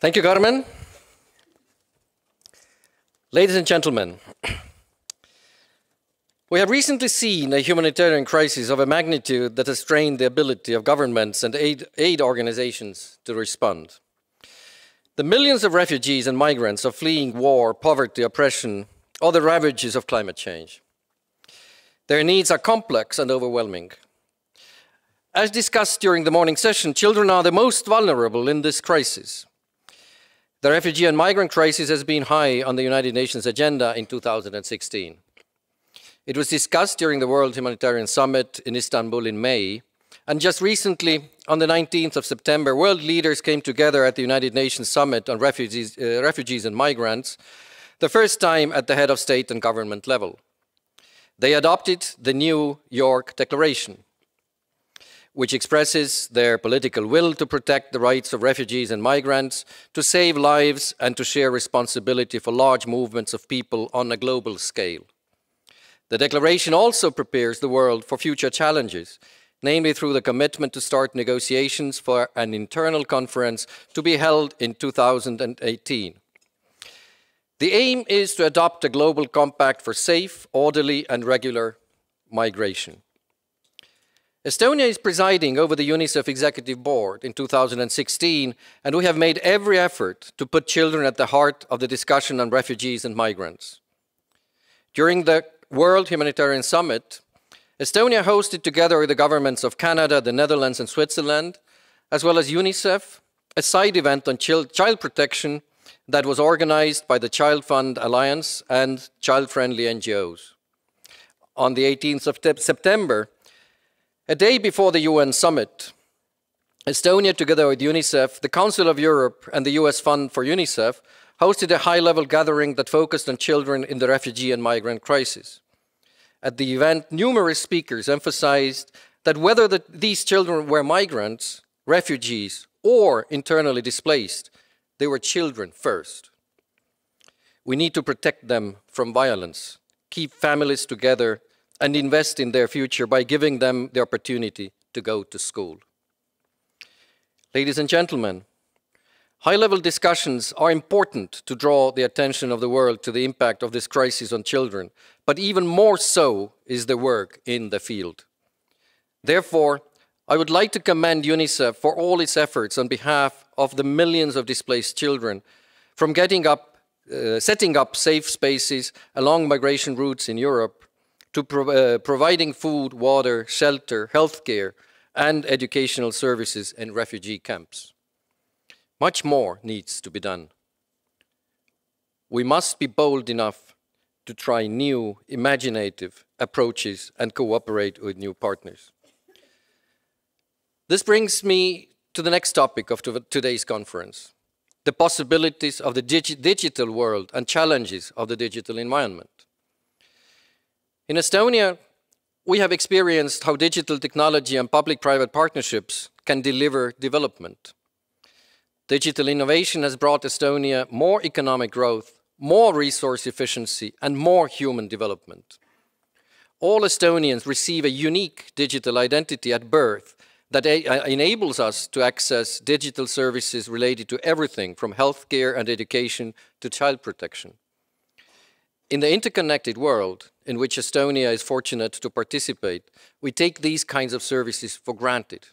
Thank you, Carmen. Ladies and gentlemen, we have recently seen a humanitarian crisis of a magnitude that has strained the ability of governments and aid, aid organizations to respond. The millions of refugees and migrants are fleeing war, poverty, oppression, or the ravages of climate change. Their needs are complex and overwhelming. As discussed during the morning session, children are the most vulnerable in this crisis. The refugee and migrant crisis has been high on the United Nations agenda in 2016. It was discussed during the World Humanitarian Summit in Istanbul in May, and just recently, on the 19th of September, world leaders came together at the United Nations Summit on refugees, uh, refugees and migrants, the first time at the head of state and government level. They adopted the New York Declaration, which expresses their political will to protect the rights of refugees and migrants, to save lives, and to share responsibility for large movements of people on a global scale. The declaration also prepares the world for future challenges, namely through the commitment to start negotiations for an internal conference to be held in 2018. The aim is to adopt a global compact for safe, orderly, and regular migration. Estonia is presiding over the UNICEF Executive Board in 2016, and we have made every effort to put children at the heart of the discussion on refugees and migrants. During the World Humanitarian Summit, Estonia hosted together with the governments of Canada, the Netherlands, and Switzerland, as well as UNICEF, a side event on child protection that was organized by the Child Fund Alliance and child-friendly NGOs. On the 18th of September, a day before the UN summit, Estonia, together with UNICEF, the Council of Europe, and the US Fund for UNICEF, hosted a high-level gathering that focused on children in the refugee and migrant crisis. At the event, numerous speakers emphasized that whether the, these children were migrants, refugees, or internally displaced, they were children first. We need to protect them from violence, keep families together, and invest in their future by giving them the opportunity to go to school. Ladies and gentlemen, high-level discussions are important to draw the attention of the world to the impact of this crisis on children, but even more so is the work in the field. Therefore, I would like to commend UNICEF for all its efforts on behalf of the millions of displaced children, from getting up, uh, setting up safe spaces along migration routes in Europe to pro uh, providing food, water, shelter, healthcare, and educational services in refugee camps. Much more needs to be done. We must be bold enough to try new, imaginative approaches and cooperate with new partners. This brings me to the next topic of today's conference, the possibilities of the digi digital world and challenges of the digital environment. In Estonia, we have experienced how digital technology and public-private partnerships can deliver development. Digital innovation has brought Estonia more economic growth, more resource efficiency, and more human development. All Estonians receive a unique digital identity at birth that enables us to access digital services related to everything from healthcare and education to child protection. In the interconnected world in which Estonia is fortunate to participate, we take these kinds of services for granted.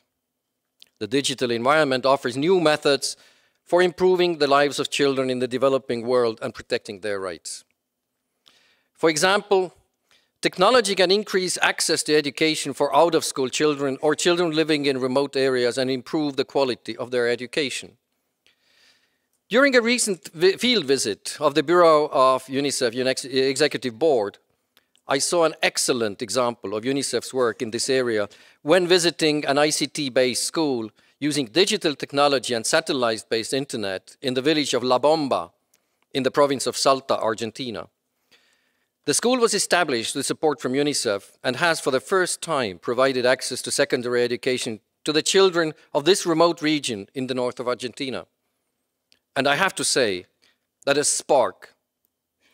The digital environment offers new methods for improving the lives of children in the developing world and protecting their rights. For example, technology can increase access to education for out-of-school children or children living in remote areas and improve the quality of their education. During a recent vi field visit of the Bureau of UNICEF Executive Board, I saw an excellent example of UNICEF's work in this area when visiting an ICT-based school using digital technology and satellite-based internet in the village of La Bomba in the province of Salta, Argentina. The school was established with support from UNICEF and has for the first time provided access to secondary education to the children of this remote region in the north of Argentina. And I have to say that a spark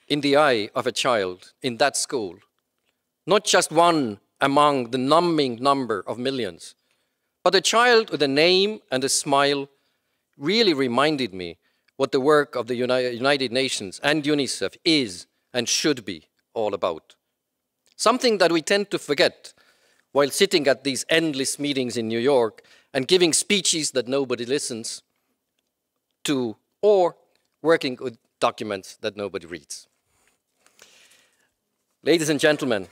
in the eye of a child in that school, not just one among the numbing number of millions, but a child with a name and a smile really reminded me what the work of the United Nations and UNICEF is and should be all about. Something that we tend to forget while sitting at these endless meetings in New York and giving speeches that nobody listens to or working with documents that nobody reads. Ladies and gentlemen,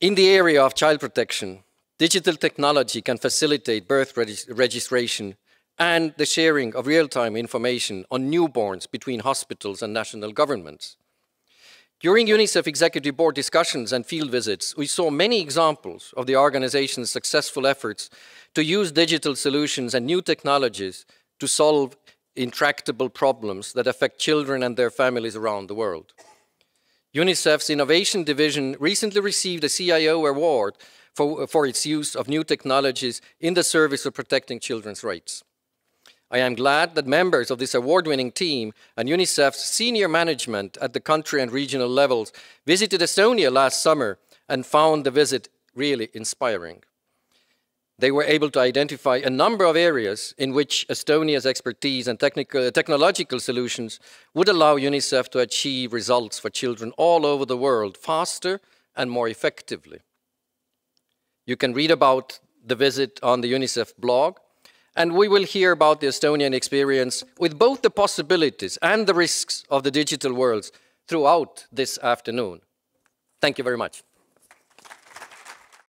in the area of child protection, digital technology can facilitate birth registration and the sharing of real-time information on newborns between hospitals and national governments. During UNICEF Executive Board discussions and field visits, we saw many examples of the organization's successful efforts to use digital solutions and new technologies to solve intractable problems that affect children and their families around the world. UNICEF's Innovation Division recently received a CIO award for, for its use of new technologies in the service of protecting children's rights. I am glad that members of this award-winning team and UNICEF's senior management at the country and regional levels visited Estonia last summer and found the visit really inspiring. They were able to identify a number of areas in which Estonia's expertise and technical, technological solutions would allow UNICEF to achieve results for children all over the world faster and more effectively. You can read about the visit on the UNICEF blog, and we will hear about the Estonian experience with both the possibilities and the risks of the digital worlds throughout this afternoon. Thank you very much.